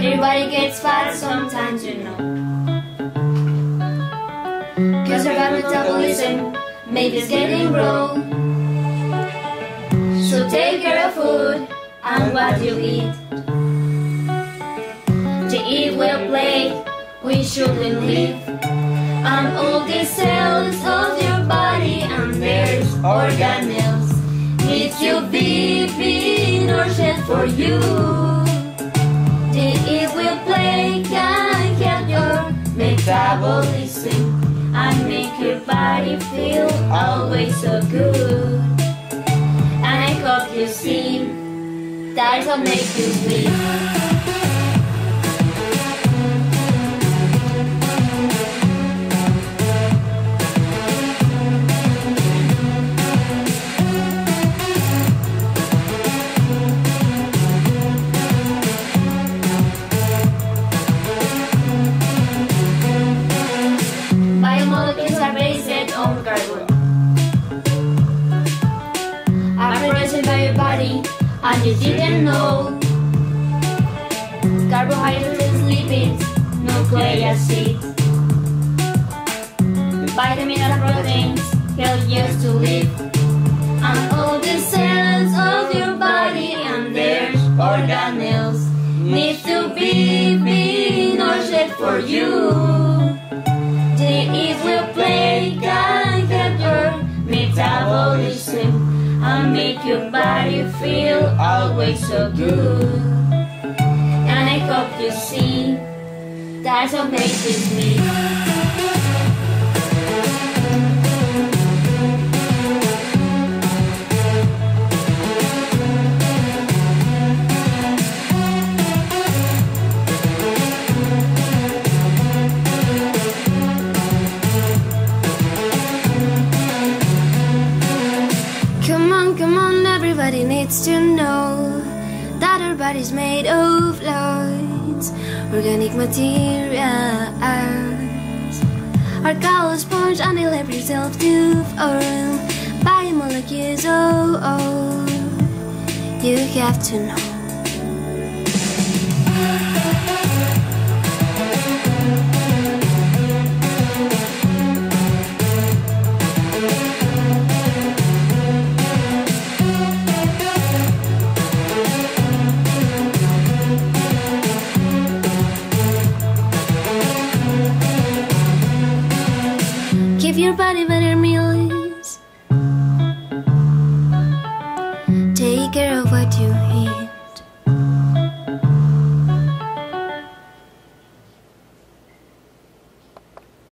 Everybody gets fat sometimes, you know. Cause our bad metabolism maybe getting wrong. So take care of food and what you eat. To eat well plate, we shouldn't live. And all the cells of your body and their organelles need to be nourished for you. So good. And I hope you see that'll make you sleep. Biomolecules are based on carbon. Body and you didn't know. Carbohydrates, lipids, nucleic acid. Vitamins and proteins help you to live. And all the cells of your body and their organelles need to be being nourished for you. Feel always so good. And I hope you see that's what makes you everybody needs to know that our body's made of lights, organic materials. Our cow sponge and help yourself to form biomolecules. Oh, oh, you have to know.